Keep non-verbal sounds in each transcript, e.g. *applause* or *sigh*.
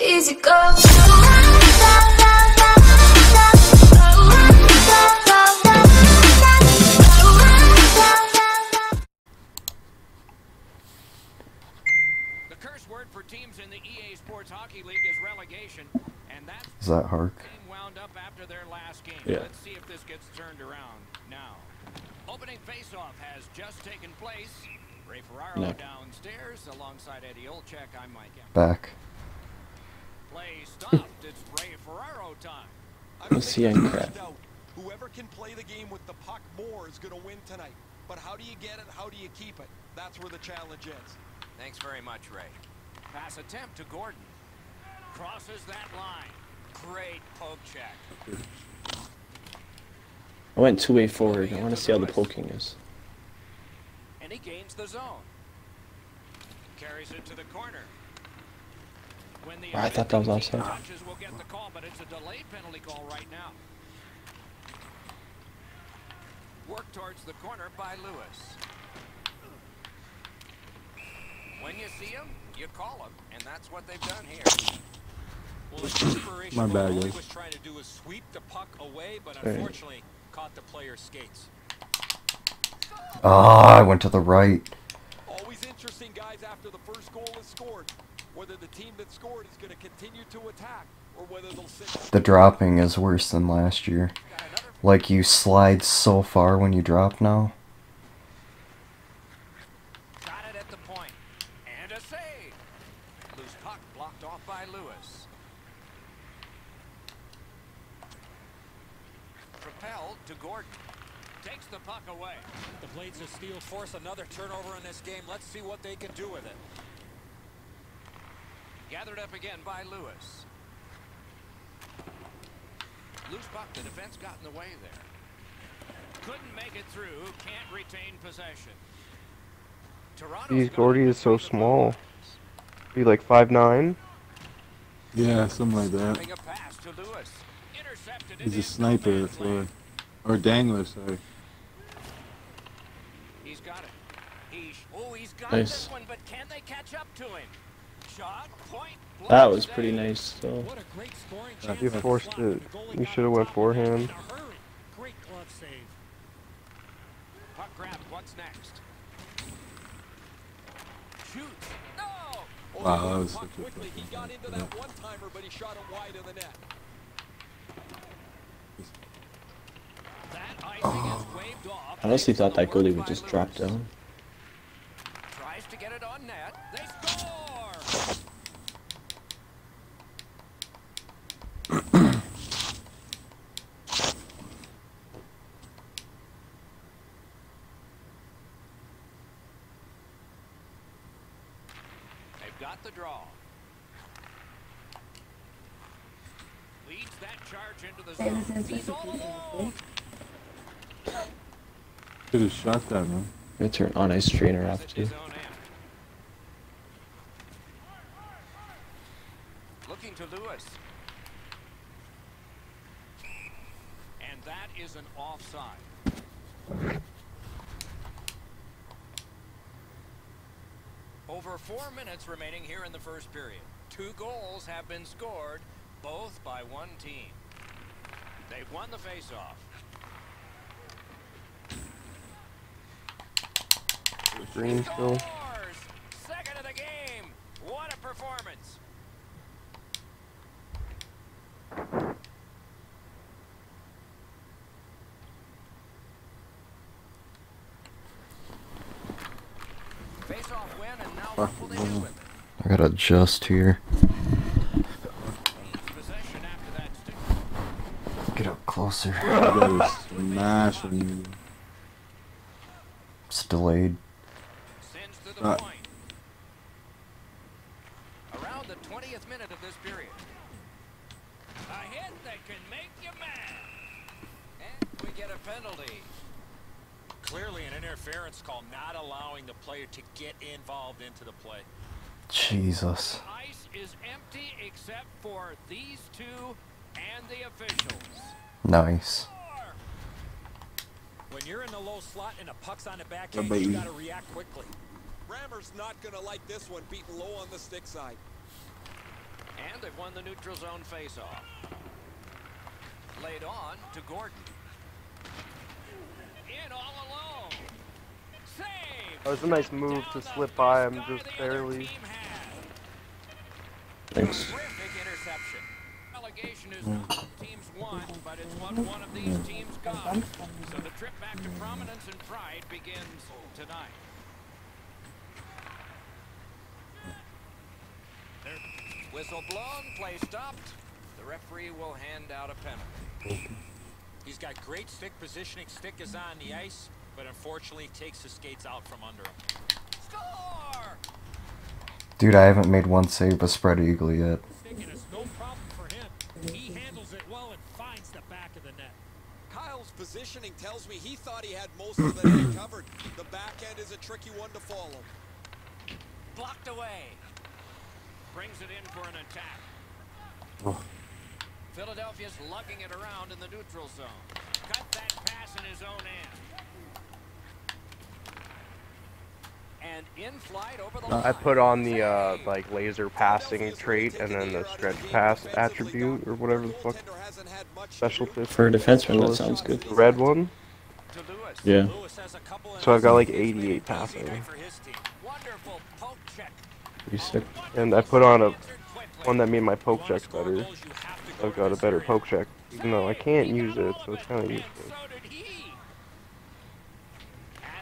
Easy go. The curse word for teams in the EA Sports Hockey League is relegation, Is that Hark? wound up after their last game. Yeah. Let's see if this gets turned around now. Opening faceoff has just taken place. Ray Ferraro No. downstairs alongside Eddie Olczyk. I'm Mike Back. Let's see on crap. Doubt. Whoever can play the game with the puck more is going to win tonight. But how do you get it? How do you keep it? That's where the challenge is. Thanks very much, Ray. Pass attempt to Gordon. Crosses that line. Great poke check. I went two way forward. I want to see how the poking is. And he gains the zone. Carries it to the corner. When I thought that was opposing offside. touches, we'll get the call, but it's a delayed penalty call right now. Work towards the corner by Lewis. When you see him, you call him, and that's what they've done here. Well, My bad, Ole guys. was trying to do was sweep the puck away, but unfortunately caught the player's skates. Ah, I went to the right. Always interesting, guys, after the first goal is scored. Whether the team that scored is going to continue to attack or whether they'll sit. The dropping is worse than last year. Like you slide so far when you drop now. Got it at the point. And a save. Loose puck blocked off by Lewis. Propelled to Gordon. Takes the puck away. The Blades of Steel force another turnover in this game. Let's see what they can do with it. Gathered up again by Lewis. Loose puck. The defense got in the way there. Couldn't make it through. Can't retain possession. Toronto's Jeez, Gordy is so small. Be like five nine. Yeah, something like that. A pass to Lewis. Intercepted He's a sniper, no that's why. Or dangler, sorry. He's got it. He's oh, he's got Nice. this one, but can they catch up to him? Shot, point, That was pretty nice. So What a great scoring chance. You on forced slot. it. You should have went top of that forehand. in a hurry. Great glove save. Puck grab. What's next? Shoot. No. Oh, Wow, that was the puck such a quickly. He got into that one timer, but he shot it wide of the net. That icing is. Oh. I honestly thought that goalie would just drop down. Tries to get it on net. They score. They've got the draw. Leads that charge into the zone. He's all alone. Could have shot that, man. I'm gonna turn on ice trainer Has off it too. his own end. Looking to Lewis. And that is an offside. Over four minutes remaining here in the first period. Two goals have been scored, both by one team. They've won the faceoff. Green still. Scores! Second of the game. What a performance. Face off win, and now what will they do with it? I gotta adjust here. Possession after that stick. Get up closer. You gotta. It's delayed. Sends to the Uh. Around the 20th minute of this period. A hit that can make you mad. And we get a penalty. Clearly an interference call, not allowing the player to get involved into the play. Jesus. Ice is empty except for these two and the officials. Nice. When you're in the low slot and a puck's on the Yeah, backhand, but you you- gotta react quickly. Rammer's not going to like this one, beaten low on the stick side. And they've won the neutral zone faceoff. Laid on to Gordon. In all alone. Save. That was a nice move to slip by him just barely. Thanks. Terrific interception. Allegation is not teams want, but it's what one of these teams got. So the trip back to prominence and pride begins tonight. Whistle blown, play stopped. The referee will hand out a penalty. He's got great stick positioning. Stick is on the ice, but unfortunately takes the skates out from under him. Score! Dude, I haven't made one save a spread eagle yet. Stick it is no problem for him. He handles it well and finds the back of the net. Kyle's positioning tells me he thought he had most of the net *coughs* covered. The back end is a tricky one to follow. Blocked away. Brings it in for an attack. Oh. Philadelphia's lugging it around in the neutral zone. Cut that pass in his own end. And in flight over the Uh. I put on the uh, like laser passing trait and then the stretch pass attribute or whatever the fuck special. For a defenseman, that sounds good. The red one. Yeah. Lewis has a couple of So I've got like It's made it 88 easy passing. for his team. Wonderful poke check. Pretty sick. And I put on a one that made my poke wanna checks better. Goals, you have to go I've got a better poke check, even though I can't use it, so it's kind of And useless. so did he.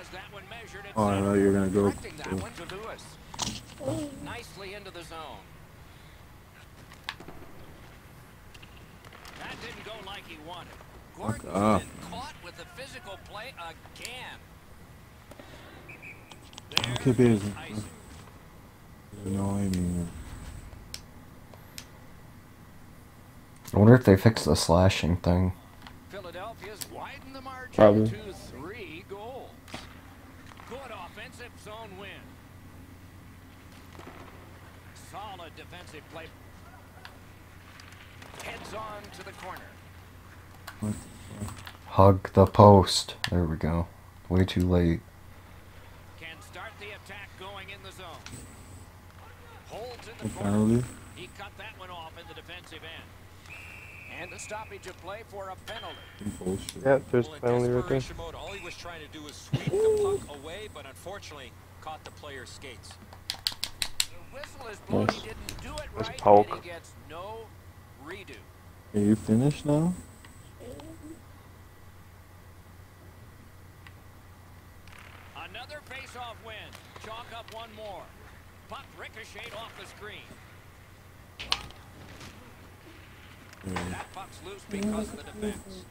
As that one measured it Oh, I thought you were gonna go. Directing that Nicely into the zone. That didn't go like he wanted. Gordon's up. been caught with the physical play again. Okay, busy. Icing. No, I mean, I wonder if they fixed the slashing thing. Philadelphia's widened the margin Probably. to three goals. Good offensive zone win. Solid defensive play. Heads on to the corner. Hug the post. There we go. Way too late. Can start the attack going in the zone. Holds in the corner. He cut that one off in the defensive end. And a stoppage of play for a penalty. Bullshit. Yeah, there's Well, a penalty right there. desperation mode, all he was trying to do was sweep the puck away, but unfortunately caught the player's skates. The whistle is blown. Nice. He didn't do it Nice right, poke. and he gets no redo. Are you finished now? Another face-off win. Chalk up one more. Puck ricocheted off the screen. Of defense.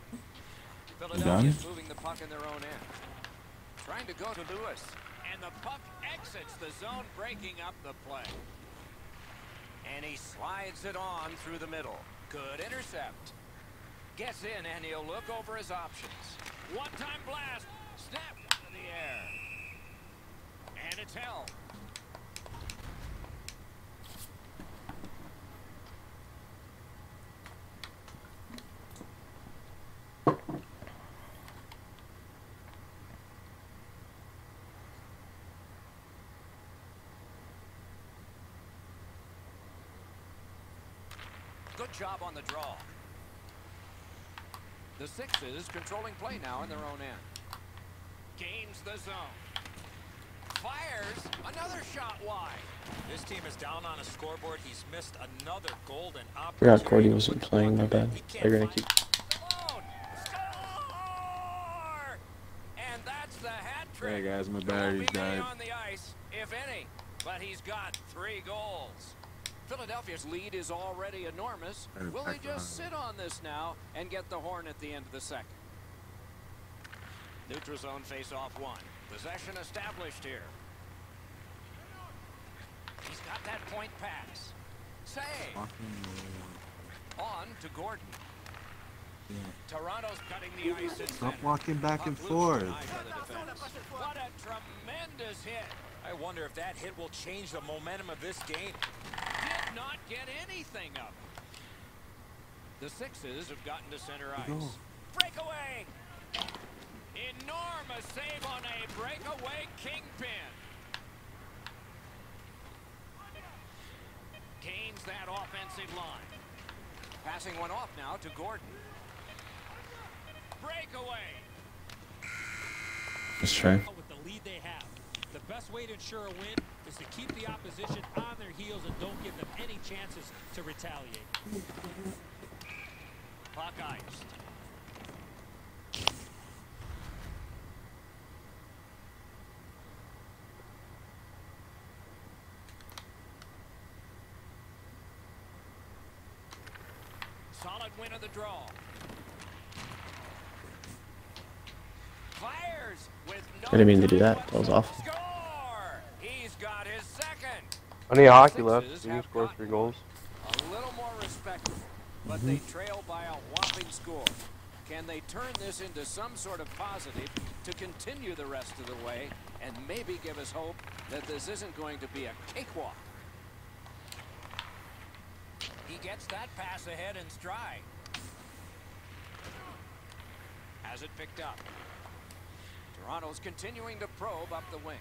Philadelphia's moving the puck in their own end. Trying to go to Lewis. And the puck exits the zone, breaking up the play. And he slides it on through the middle. Good intercept. Gets in and he'll look over his options. One-time blast. Snap into the air. And it's held. Good job on the draw. The Sixes controlling play now in their own end. Gains the zone. Fires another shot wide. This team is down on a scoreboard. He's missed another golden opportunity. Forgot Cordy wasn't playing, my bad. They're gonna keep. Alone. Score! And that's the hat trick. Hey guys, my There won't batteries died. on the ice, if any, but he's got three goals. Philadelphia's lead is already enormous. Will they just sit on this now and get the horn at the end of the second? Neutral zone face-off one. Possession established here. He's got that point pass. Save. On to Gordon. Toronto's cutting the ice at Stop center. walking back and forth. behind by the defense. What a tremendous hit. I wonder if that hit will change the momentum of this game. Did not get anything of it. The Sixes have gotten to center ice. Go. Breakaway. Enormous save on a breakaway kingpin. gains that offensive line. Passing one off now to Gordon. Breakaway. Let's try. With the lead they have, the best way to ensure a win is to keep the opposition on their heels and don't give them any chances to retaliate. Iced. Solid win of the draw. Fires with no I didn't mean to do that. That was awful. Score! He's got his Plenty of hockey left. You can score three goals. A little more respectable, but they mm-hmm. trail by a whopping score. Can they turn this into some sort of positive to continue the rest of the way and maybe give us hope that this isn't going to be a cakewalk? He gets that pass ahead in stride. Has it picked up. Toronto's continuing to probe up the wing.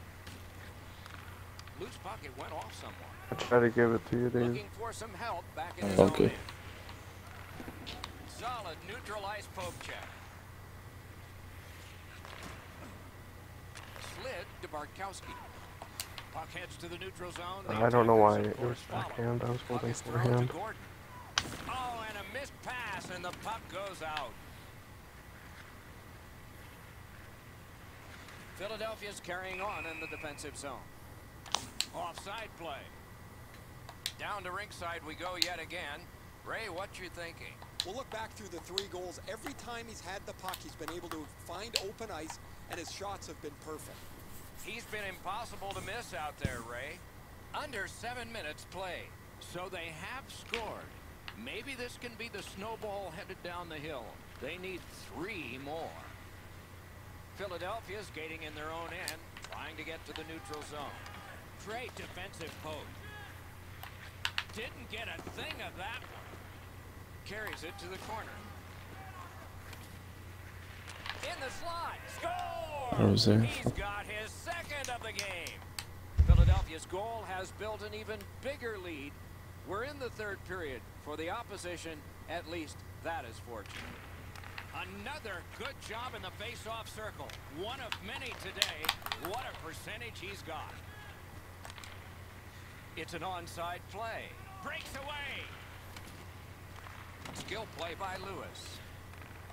Loose puck, it went off somewhat. I try to give it to you, Dave. Looking for some help back in his Okay. Solid neutralized poke check. Slid to Bartkowski. Puck heads to the neutral zone. The I don't know why it was backhand. I was holding is forehand. Gordon. Oh, and a missed pass, and the puck goes out. Philadelphia's carrying on in the defensive zone. Offside play. Down to ringside we go yet again. Ray, what you thinking? We'll look back through the three goals. Every time he's had the puck, he's been able to find open ice, and his shots have been perfect. He's been impossible to miss out there, Ray. Under seven minutes play. So they have scored. Maybe this can be the snowball headed down the hill. They need three more. Philadelphia's gating in their own end, trying to get to the neutral zone. Great defensive poke. Didn't get a thing of that one. Carries it to the corner. In the slot. Score! I was there. He's got his second of the game. Philadelphia's goal has built an even bigger lead. We're in the third period. For the opposition, at least that is fortunate. Another good job in the face-off circle. One of many today. What a percentage he's got. It's an onside play. Breaks away. Skill play by Lewis.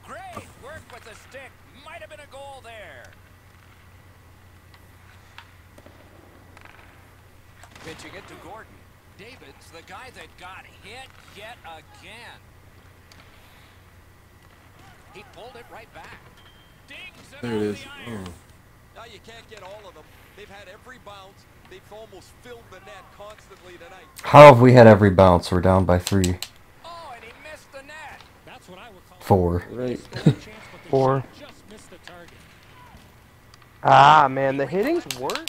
Great work with the stick. Might have been a goal there. Pitching it to Gordon. David's the guy that got hit yet again. He pulled it right back. Dings it There it is. the. Oh. Now you can't get all of them. They've had every bounce. They've almost filled the net constantly tonight. How have we had every bounce? We're down by three. Oh, and he missed the net. That's what I would call Four. Right. Scored a chance, but the Four. just missed the target. Ah, man, the hitting's worse.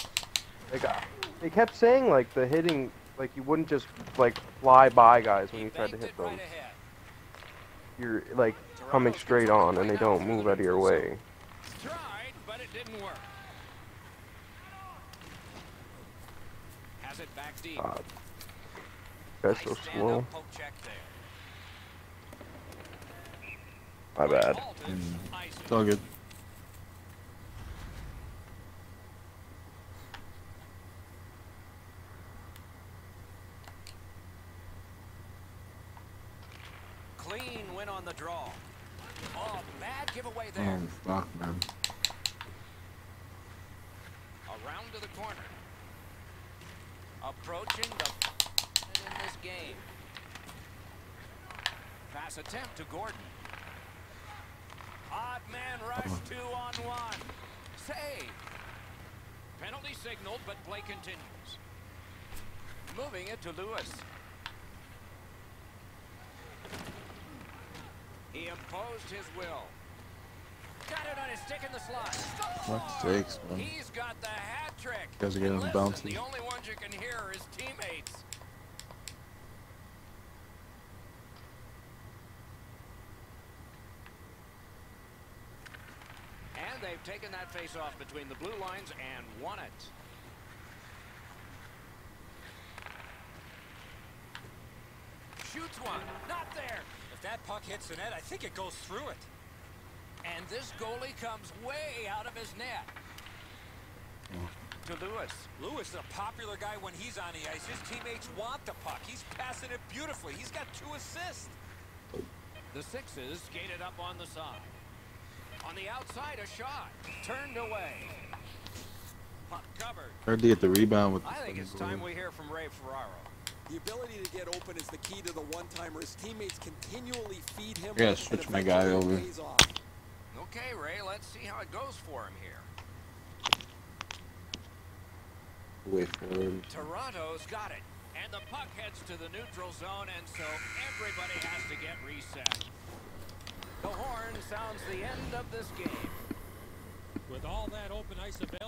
Like, uh, they kept saying, like, the hitting, like, you wouldn't just, like, fly by guys when you tried to hit it them. You're, like, coming straight on, and they don't move out of your way. Tried, but it didn't work. Has it back deep. Uh, Guys Nice so slow. check there. My bad. Halted, ice it. It's all good. Clean win on the draw. Oh, bad giveaway there. Oh, fuck, man. Around to the corner. Approaching the in this game. Pass attempt to Gordon. Odd man rush two on one. Save. Penalty signaled, but play continues. Moving it to Lewis. He imposed his will. Got it on his stick in the slot. Fuck's Score! sakes, man. He's got the hat trick. Guys are getting listen, bounces. The only ones you can hear are his teammates. And they've taken that face off between the blue lines and won it. shoots one. Not there. If that puck hits the net, I think it goes through it. And this goalie comes way out of his net. To Lewis. Lewis is a popular guy when he's on the ice. His teammates want the puck. He's passing it beautifully. He's got two assists. The Sixes skated up on the side. On the outside, a shot. Turned away. Puck covered. Hard to get the rebound with the I think it's time goalie. we hear from Ray Ferraro. The ability to get open is the key to the one-timer. His teammates continually feed him. Yeah, and switch my guy eventually it over. Pays off. Okay, Ray, let's see how it goes for him here. Way forward. Toronto's got it. And the puck heads to the neutral zone, and so everybody has to get reset. The horn sounds the end of this game. With all that open ice available.